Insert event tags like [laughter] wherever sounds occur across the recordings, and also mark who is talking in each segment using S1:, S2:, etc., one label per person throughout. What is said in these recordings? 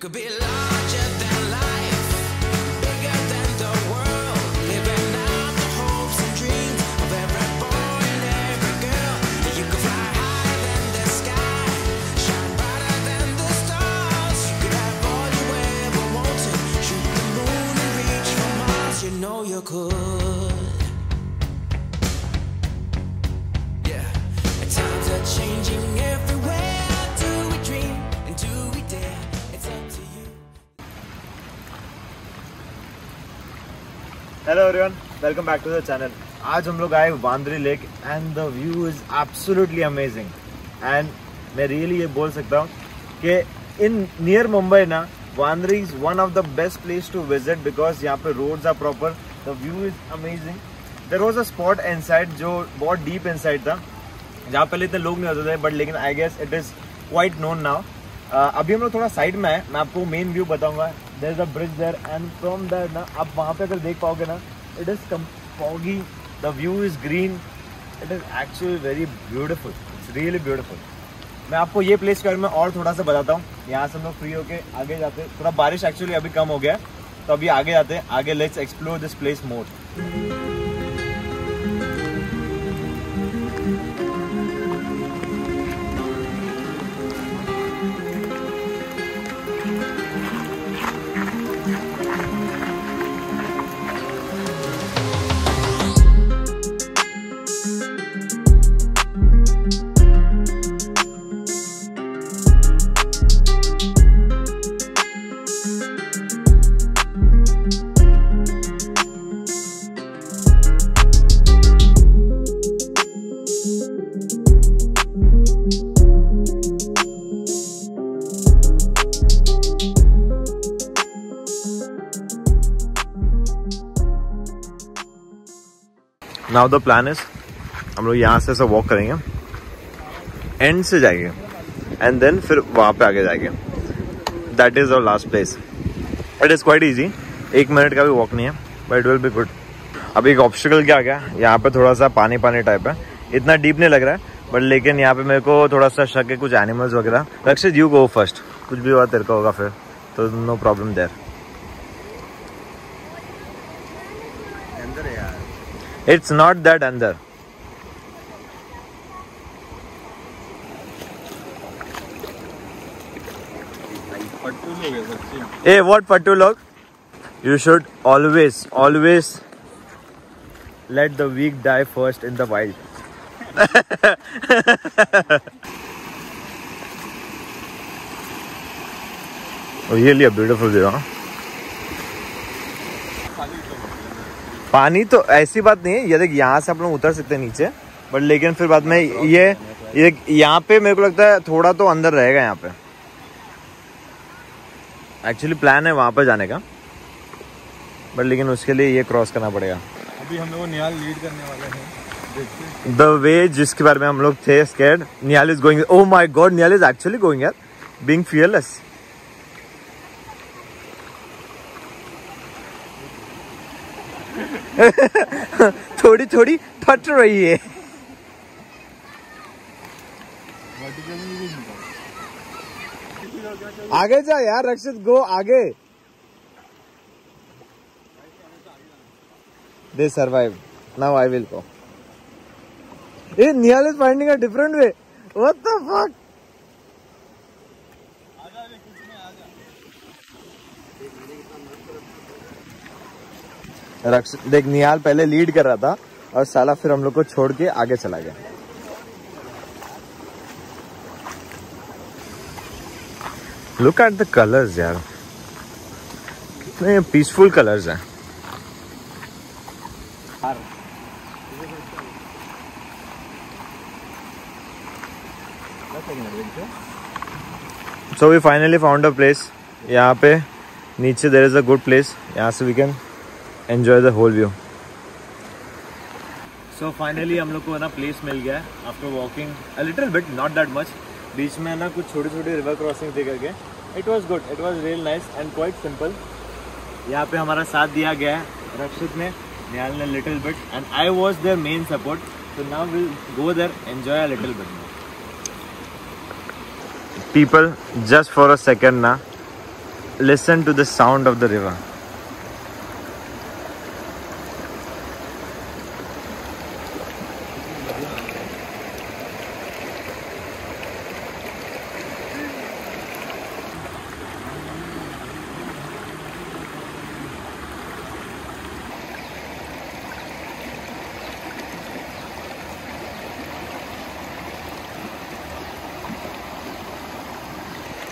S1: Could be larger
S2: hello everyone welcome back to the channel आज हम लोग आए Vandri lake and the view is absolutely amazing and मैं really ये बोल सकता हूँ कि इन नियर मुंबई ना, Vandri is one of the best place to visit because यहाँ पे roads are proper the view is amazing there was a spot inside जो बहुत डीप इनसाइड था, जहाँ पहले इतने लोग नहीं होते थे बट लेकिन I guess it is quite known now अभी हम लोग थोड़ा साइड में है. मैं आपको मेन व्यू बताऊँगा. There is a bridge there and from there ना, आप वहाँ पे अगर देख पाओगे ना it is come foggy the view is green it is actually very beautiful it's really beautiful मैं आपको ये प्लेस के बारे में और थोड़ा सा बताता हूँ, यहाँ से हम लोग फ्री होके आगे जाते हैं। थोड़ा बारिश एक्चुअली अभी कम हो गया है तो अभी आगे जाते हैं, आगे let's explore this place more now the plan is हम लोग यहाँ से ऐसा वॉक करेंगे एंड से जाएँगे एंड देन फिर वहाँ पे आगे जाएँगे। That is our last place it is quite easy एक मिनट का भी वॉक नहीं है but it will be good अब एक ऑब्स्टिकल क्या आ गया? यहाँ पे थोड़ा सा पानी पानी टाइप है। इतना डीप नहीं लग रहा है बट लेकिन यहाँ पे मेरे को थोड़ा सा शक है, कुछ एनिमल्स वगैरह। रक्षित यू गो फ़र्स्ट कुछ भी हुआ तेरे का होगा फिर तो no problem there it's not that under. Hey what pattu log? You should always always let the weak die first in the wild. [laughs] Oh, really a beautiful view huh? पानी तो ऐसी बात नहीं है। ये देख यहाँ से आप लोग उतर सकते हैं नीचे बट लेकिन फिर बाद में ये ये यहाँ पे मेरे को लगता है थोड़ा तो अंदर रहेगा यहाँ पे। एक्चुअली प्लान है वहाँ पर जाने का बट लेकिन उसके लिए ये क्रॉस करना पड़ेगा।
S3: अभी हम लोग निहाल लीड करने वाले हैं।
S2: द वे जिसके बारे में हम लोग थे scared Nihal is going oh my god Nihal is actually going यार बीइंग फियरलेस [laughs] थोड़ी थोड़ी फट रही है। आगे जा यार, रक्षित गो आगे। They survive now I will go a Nihal is finding a different way what the fuck Raksh देख, निहाल पहले लीड कर रहा था और साला फिर हम लोग को छोड़ के आगे चला गया। लुक एट द कलर्स यार। कितने पीसफुल कलर्स हैं। So we finally found a place यहाँ पे नीचे there is a good place यहाँ से we can enjoy the whole view so finally हम लोग को ना प्लेस मिल गया है after walking a little bit not that much बीच में ना कुछ छोटी छोटी रिवर क्रॉसिंग थी करके। It was good it was real nice and quite simple यहाँ पे हमारा साथ दिया गया है रक्षित ने निहाल ने little bit and I was their main support so now will go there enjoy a little bit people just for a second ना listen to the sound of the river.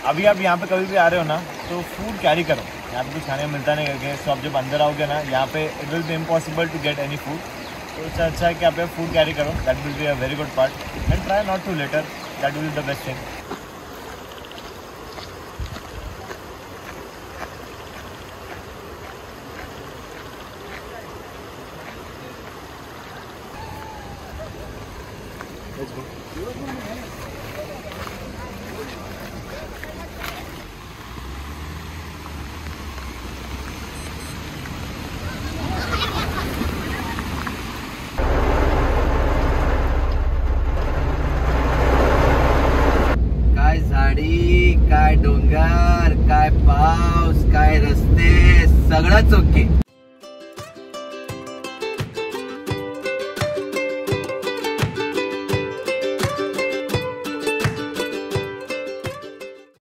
S2: अभी आप यहाँ पे कभी भी आ रहे हो ना तो फ़ूड कैरी करो। यहाँ पे कुछ खाने को मिलता नहीं करके सो आप जब अंदर आओगे ना, यहाँ पे it will be impossible to get any food तो इससे अच्छा है कि आप फ़ूड कैरी। करो that will be a very good part and try not to litter that will the best thing
S4: काय काय रस्ते सगळंच ओके.